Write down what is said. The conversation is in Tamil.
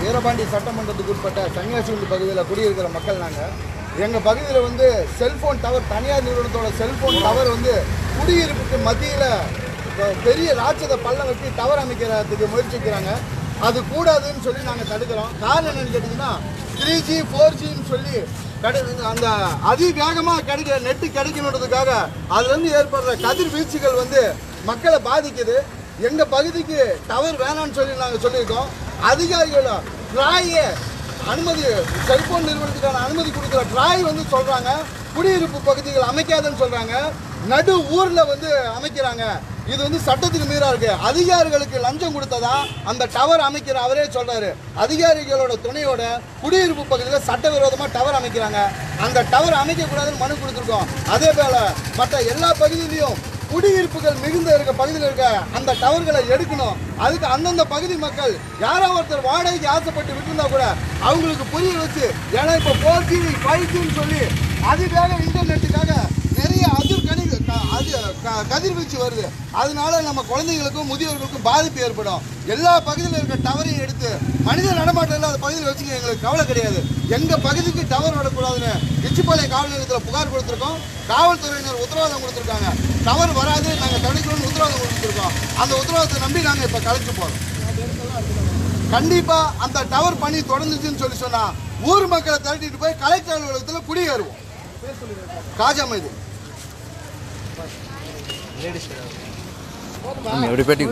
வீரபாண்டி சட்டமன்றத்துக்கு உட்பட்ட சன்னியாசிகுண்டு பகுதியில் குடியிருக்கிற மக்கள் நாங்கள் எங்கள் பகுதியில் வந்து செல்போன் டவர் தனியார் நிறுவனத்தோட செல்போன் டவர் வந்து குடியிருப்புக்கு மத்தியில் பெரிய ராட்சத பள்ளம் வச்சு டவர் அமைக்கிறதுக்கு முயற்சிக்கிறாங்க. அது கூடாதுன்னு சொல்லி நாங்கள் தடுக்கிறோம். காரணம் என்னன்னு கேட்டிங்கன்னா த்ரீ ஜி ஃபோர் ஜின்னு சொல்லி கிடை அந்த அதிவேகமாக கிடைக்கிற நெட்டு கிடைக்கணுன்றதுக்காக அதுலேருந்து ஏற்படுற கதிர்வீச்சுகள் வந்து மக்களை பாதிக்குது. எங்க பகுதிக்கு டவர் வேணாம்னு சொல்லி நாங்கள் சொல்லியிருக்கோம். அதிகாரிகள் ட்ராயே அனுமதி செல்போன் நிறுவனத்துக்கான அனுமதி கொடுக்குற ட்ராய் வந்து சொல்றாங்க. குடியிருப்பு பகுதிகள் அமைக்காதுன்னு சொல்றாங்க. நடு ஊர்ல வந்து அமைக்கிறாங்க. இது வந்து சட்டத்துக்கு மீறா இருக்கு. அதிகாரிகளுக்கு லஞ்சம் கொடுத்ததா அந்த டவர் அமைக்கிற அவரே சொல்றாரு. அதிகாரிகளோட துணையோட குடியிருப்பு பகுதியில் சட்டவிரோதமாக டவர் அமைக்கிறாங்க. அந்த டவர் அமைக்க கூடாதுன்னு மனு கொடுத்துருக்கோம். அதே போல மற்ற எல்லா பகுதியிலையும் குடியிருப்புகள் மிகுந்த இருக்க பகுதியில் இருக்க அந்த டவர்களை எடுக்கணும். அதுக்கு அந்தந்த பகுதி மக்கள் யாரோ ஒருத்தர் வாடகைக்கு ஆசைப்பட்டு விட்டுருந்தா கூட அவங்களுக்கு புரிய வச்சு ஏன்னா இப்போ ஃபோர் ஜி ஃபைவ் ஜின்னு சொல்லி அதிவேக இன்டர்நெட்டுக்காக நிறைய அதிர்கனி க- அது க- கதிர்வீச்சு வருது. அதனால நம்ம குழந்தைங்களுக்கும் முதியோர்களுக்கும் பாதிப்பு ஏற்படும். எல்லா பகுதியில் இருக்க டவரையும் எடுத்து மனித நடமாட்டம் இல்லாத பகுதியில் வச்சுக்க எங்களுக்கு கவலை கிடையாது. எங்கள் பகுதிக்கு டவர் விடக்கூடாதுன்னு எச்சிப்பாளையம் காவல் நிலையத்தில் புகார் கொடுத்துருக்கோம். காவல்துறையினர் உத்தரவாதம் கொடுத்துருக்காங்க. டவர் வராது நாங்கள் தடுக்கணும்னு உத்தரவாதம் கொடுத்துருக்கோம். அந்த உத்தரவாதத்தை நம்பி நாங்கள் இப்போ கலைச்சு போகிறோம் கண்டிப்பாக அந்த டவர் பணி தொடர்ந்துச்சுன்னு சொல்லி சொன்னால் ஊர் மக்களை திரட்டிட்டு போய் கலெக்டர் அலுவலகத்தில் குடியேறுவோம். காஜா மைது எப்படி